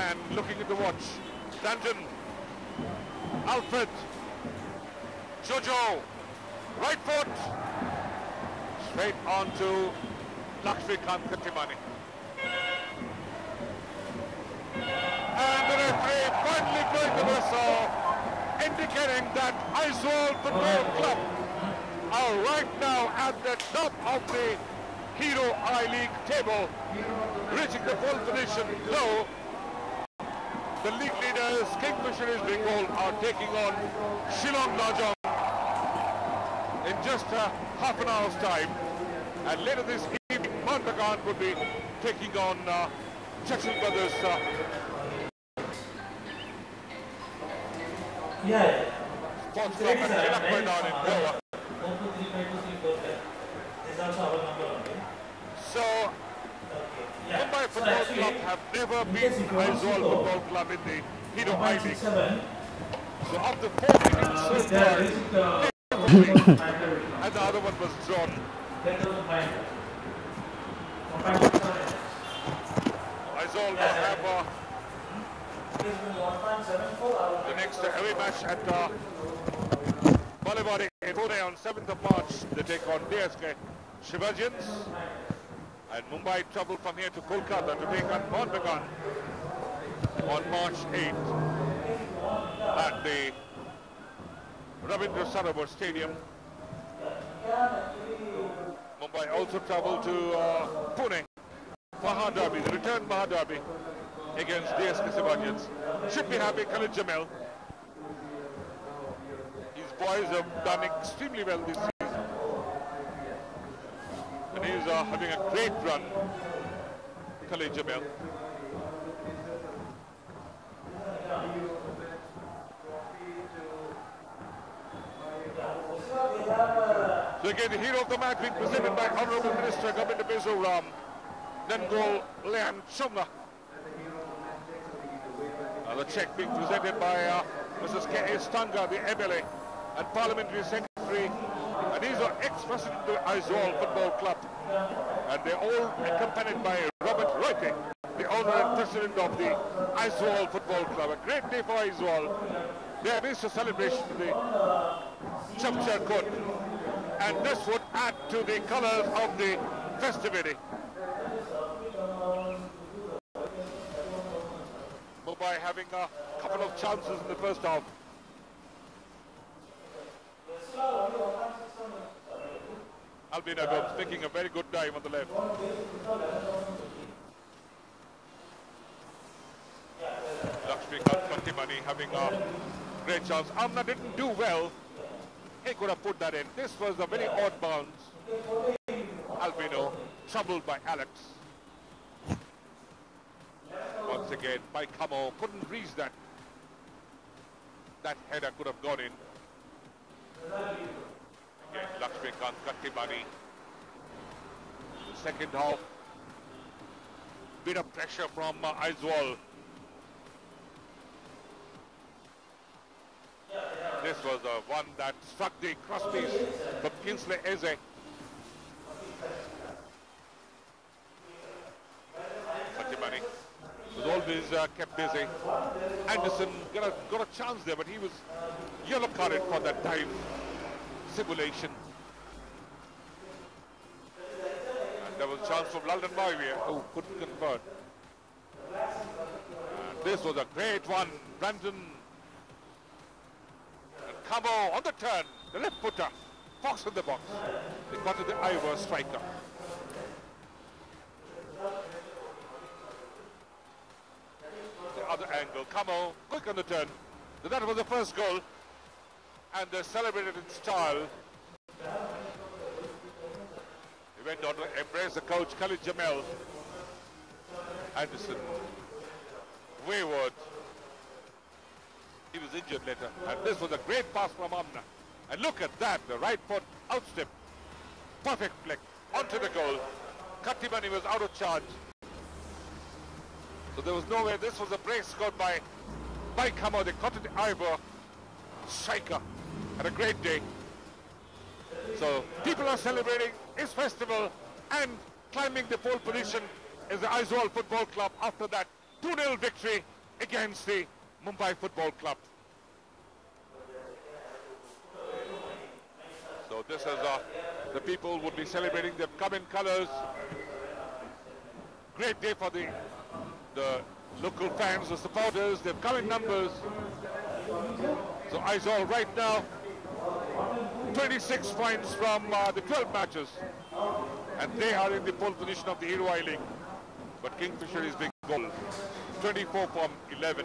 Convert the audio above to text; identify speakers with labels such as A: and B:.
A: man looking at the watch. Danton. Alfred. Jojo. Right foot. Straight on to Lakshmikant Kattimani. And the referee finally blowing the whistle, indicating that Aizawl Football Club are right now at the top of the Hero I-League table, reaching the pole position, though the league leaders, Kingfisher Bengal, are taking on Shillong Lajong in just a half an hour's time. And later this evening, Mohun Bagan will be taking on uh, Churchill Brothers. Uh,
B: Yeah.
A: Sports Club at Tilak Maidan in Goa.
B: One two three five two three four five. This is also our number only.
A: So,
B: Okay. Yeah.
A: Mumbai
B: So
A: Football
B: actually,
A: Club have never
B: in
A: been
B: case if you want to
A: Aizawl
B: go
A: Football Club in the Hero
B: one
A: I-League. So the four meetings so
B: Uh,
A: far,
B: is uh, ten thousand
A: and the other one was drawn.
B: five hundred. One five six seven.
A: Will have uh,
B: This will one point seven four. I will
A: the next away match at uh, Balewadi in Pune on 7th of March. They take on DSK Shivajians. And Mumbai travel from here to Kolkata to take on Mohun Bagan on March 8th at the Ravindra Sarovar Stadium. Mumbai also travel to uh, Pune, Mahaderby, the return Mahaderby against DSK Shivajians. Should be happy Khalid Jamil. His boys have done extremely well this. And he's having a great run, Khalid Jamil. So again, the hero of the match being presented by Honorable Minister Govinda Mizoram. Then goal, Leon Chumna. Uh, the check being presented by uh, Mrs. K.A. Stanga, the MLA and Parliamentary Secretary. And these are ex-president of the Aizawl Football Club. And they're all accompanied by Robert Royte, the owner and president of the Aizawl Football Club. A great day for Aizawl. There is a celebration to the Chapchar Kut. And this would add to the colors of the festivity. Mumbai having a couple of chances in the first half. Albino Gomes taking a very good dive on the left. Lakshmikant Kattimani having a great chance. Amna didn't do well. He could have put that in. This was a very odd bounce. Albino troubled by Alex. Once again, by Kamo couldn't reach that. That header could have gone in. Again, Lakshmikant. Second half. Bit of pressure from uh, Aizawl. This was the one that struck the crosspiece from Kingsley Eze. Kattimani was always uh, kept busy. Anderson got a, got a chance there, but he was yellow carded for that dive simulation. And there was a chance from London Bavia who couldn't convert. And this was a great one. Brandon and Kamo on the turn. The left footer. Fox in the box. They got to the Ivor striker. The other angle. Kamo quick on the turn. That was the first goal. And they celebrated in style. He went on to embrace the coach, Khalid Jamil. Anderson. Wayward. He was injured later. And this was a great pass from Amna. And look at that, the right foot outstep. Perfect flick onto the goal. Kattimani was out of charge. So there was no way. This was a brace scored by by Kamo. They caught it the Ivor. Striker. Had a great day. So people are celebrating his festival and climbing the pole position is the Aizawl Football Club after that 2-0 victory against the Mumbai Football Club. So this is uh, the people would be celebrating. They've come in colours. Great day for the the local fans, the supporters. They've come in numbers. So Aizawl right now 26 points from uh, the 12 matches. And they are in the pole position of the Hero League. But Kingfisher is big goal. 24 from 11.